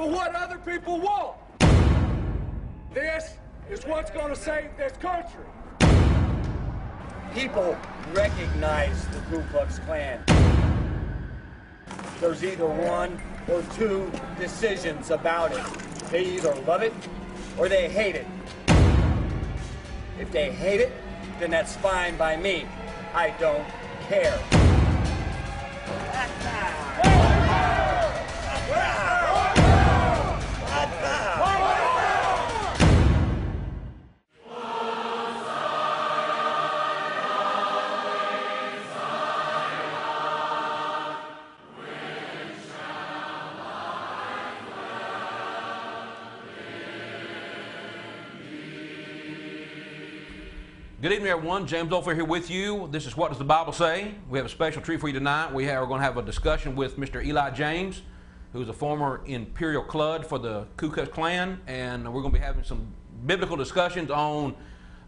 for what other people want. This is what's going to save this country. People recognize the Ku Klux Klan. There's either one or two decisions about it. They either love it or they hate it. If they hate it, then that's fine by me. I don't care. Good evening, everyone. James Oldfield here with you. This is What Does the Bible Say? We have a special treat for you tonight. We are going to have a discussion with Mr. Eli James, who's a former Imperial Kludd for the Ku Klux Klan, and we're going to be having some biblical discussions on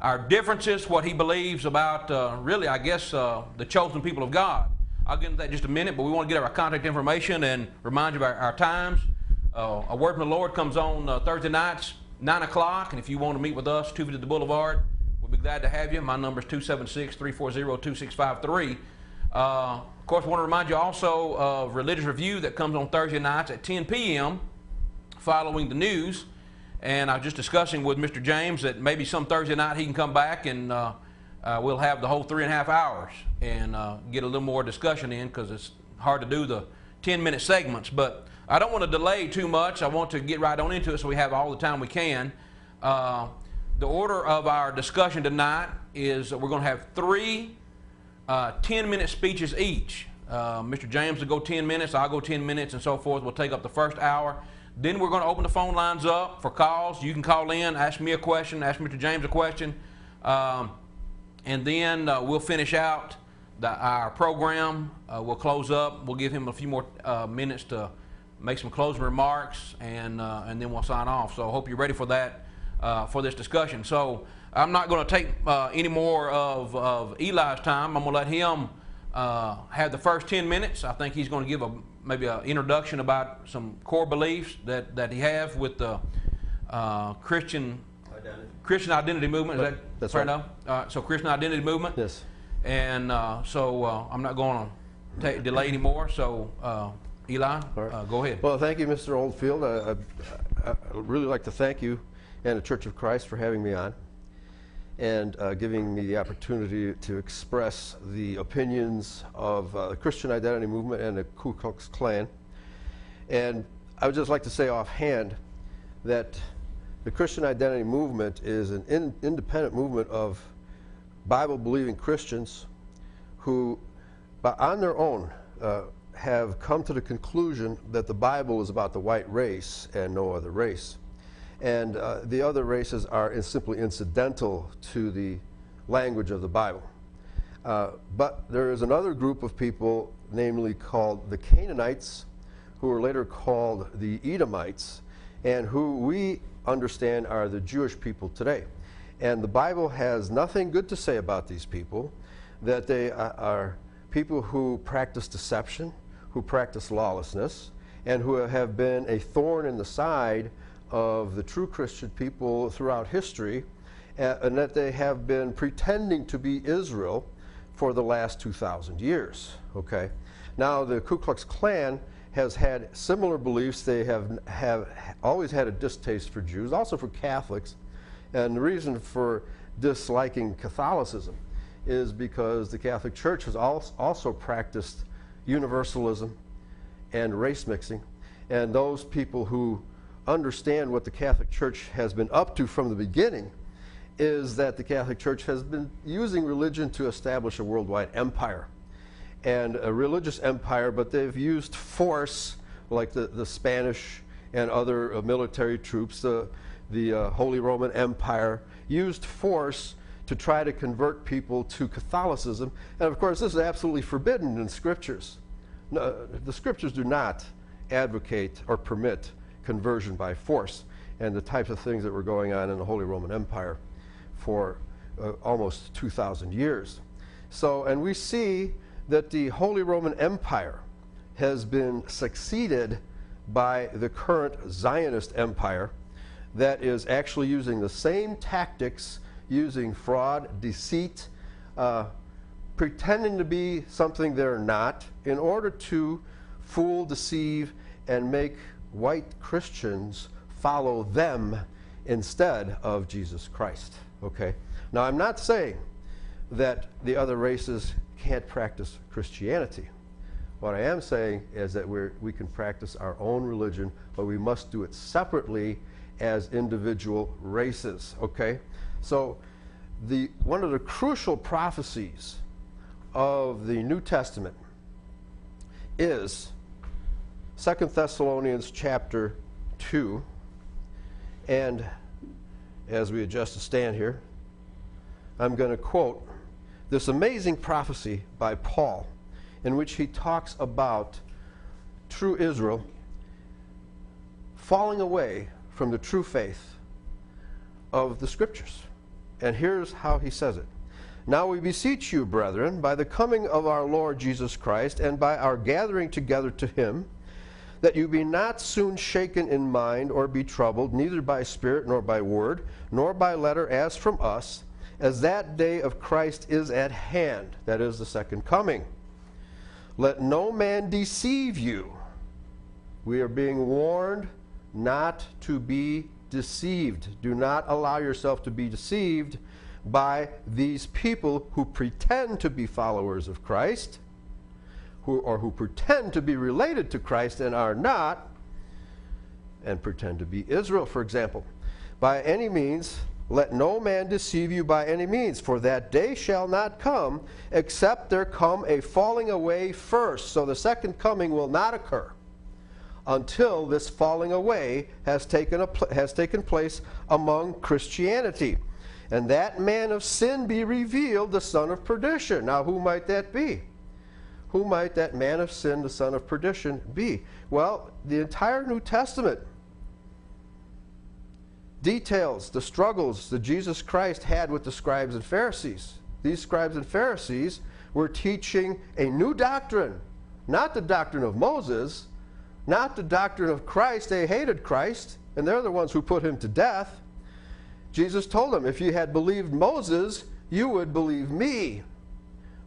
our differences, what he believes about, uh, really, I guess, uh, the chosen people of God. I'll get into that in just a minute, but we want to get our contact information and remind you of our, times. Uh, a Word from the Lord comes on uh, Thursday nights, 9 o'clock, and if you want to meet with us, 250 the Boulevard, be glad to have you. My number is 276 340 2653. Uh, of course, I want to remind you also of Religious Review that comes on Thursday nights at 10 p.m. following the news. And I was just discussing with Mr. James that maybe some Thursday night he can come back and uh, uh, we'll have the whole three and a half hours and uh, get a little more discussion in because it's hard to do the 10 minute segments. But I don't want to delay too much. I want to get right on into it so we have all the time we can. Uh, the order of our discussion tonight is we're going to have three uh, 10 minute speeches each. Uh, Mr. James will go 10 minutes, I'll go 10 minutes, and so forth. We'll take up the first hour. Then we're going to open the phone lines up for calls. You can call in, ask me a question, ask Mr. James a question, um, and then uh, we'll finish out the, our program. Uh, we'll close up. We'll give him a few more uh, minutes to make some closing remarks, and uh, and then we'll sign off. So I hope you're ready for that uh, for this discussion. So I'm not going to take uh, any more of, of Eli's time. I'm going to let him uh, have the first 10 minutes. I think he's going to give a maybe an introduction about some core beliefs that, that he has with the uh, Christian identity. Christian identity movement. Is that That's right. Now? Uh, so Christian identity movement. Yes. And uh, so I'm not going to delay anymore. So Eli, right. go ahead. Well, thank you, Mr. Oldfield. I, I, I really like to thank you and the Church of Christ for having me on and uh, giving me the opportunity to express the opinions of uh, the Christian identity movement and the Ku Klux Klan. And I would just like to say offhand that the Christian identity movement is an in independent movement of Bible believing Christians who, by, on their own, uh, have come to the conclusion that the Bible is about the white race and no other race and uh, the other races are simply incidental to the language of the Bible. Uh, but there is another group of people, namely called the Canaanites, who were later called the Edomites, and who we understand are the Jewish people today. And the Bible has nothing good to say about these people, that they are people who practice deception, who practice lawlessness, and who have been a thorn in the side of the true Christian people throughout history, and that they have been pretending to be Israel for the last 2,000 years. Okay, now the Ku Klux Klan has had similar beliefs. They have have always had a distaste for Jews, also for Catholics, and the reason for disliking Catholicism is because the Catholic Church has also practiced universalism and race mixing, and those people who understand what the Catholic Church has been up to from the beginning is that the Catholic Church has been using religion to establish a worldwide empire and a religious empire, but they've used force like the, the Spanish and other uh, military troops, the, the uh, Holy Roman Empire, used force to try to convert people to Catholicism. And of course, this is absolutely forbidden in scriptures. No, the scriptures do not advocate or permit conversion by force and the types of things that were going on in the Holy Roman Empire for uh, almost 2,000 years. So, and we see that the Holy Roman Empire has been succeeded by the current Zionist empire that is actually using the same tactics, using fraud, deceit, uh, pretending to be something they're not, in order to fool, deceive, and make white Christians follow them instead of Jesus Christ. Okay? Now, I'm not saying that the other races can't practice Christianity. What I am saying is that we we can practice our own religion, but we must do it separately as individual races. Okay? So, the, one of the crucial prophecies of the New Testament is Second Thessalonians chapter 2. And as we adjust to stand here, I'm going to quote this amazing prophecy by Paul in which he talks about true Israel falling away from the true faith of the scriptures. And here's how he says it. Now we beseech you, brethren, by the coming of our Lord Jesus Christ and by our gathering together to him, that you be not soon shaken in mind or be troubled, neither by spirit nor by word, nor by letter as from us, as that day of Christ is at hand, that is the second coming. Let no man deceive you. We are being warned not to be deceived. Do not allow yourself to be deceived by these people who pretend to be followers of Christ, who, or who pretend to be related to Christ and are not, and pretend to be Israel, for example. By any means, let no man deceive you by any means, for that day shall not come except there come a falling away first. So the second coming will not occur until this falling away has taken, a, has taken place among Christianity. And that man of sin be revealed, the son of perdition. Now, who might that be? Who might that man of sin, the son of perdition, be? Well, the entire New Testament details the struggles that Jesus Christ had with the scribes and Pharisees. These scribes and Pharisees were teaching a new doctrine, not the doctrine of Moses, not the doctrine of Christ. They hated Christ, and they're the ones who put him to death. Jesus told them, if you had believed Moses, you would believe me.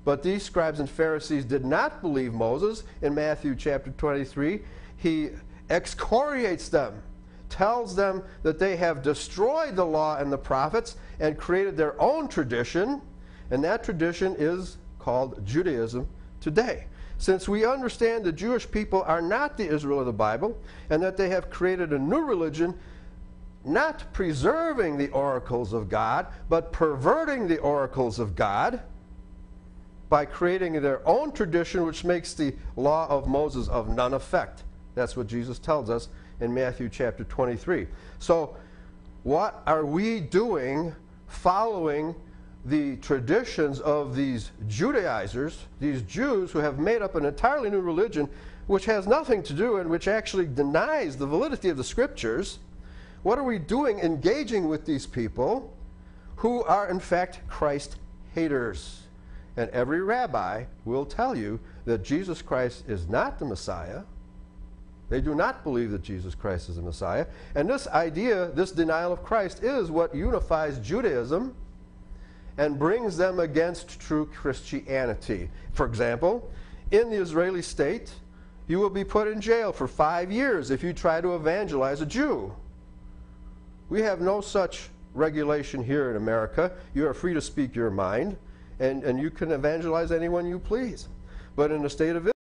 But these scribes and Pharisees did not believe Moses. In Matthew chapter 23, he excoriates them, tells them that they have destroyed the law and the prophets and created their own tradition, and that tradition is called Judaism today. Since we understand the Jewish people are not the Israel of the Bible, and that they have created a new religion, not preserving the oracles of God, but perverting the oracles of God by creating their own tradition, which makes the law of Moses of none effect. That's what Jesus tells us in Matthew chapter 23. So, what are we doing following the traditions of these Judaizers, these Jews who have made up an entirely new religion which has nothing to do and which actually denies the validity of the scriptures. What are we doing engaging with these people who are, in fact, Christ haters? And every rabbi will tell you that Jesus Christ is not the Messiah. They do not believe that Jesus Christ is the Messiah. And this idea, this denial of Christ, is what unifies Judaism and brings them against true Christianity. For example, in the Israeli state, you will be put in jail for five years if you try to evangelize a Jew. We have no such regulation here in America. You are free to speak your mind, and, and you can evangelize anyone you please. But in the state of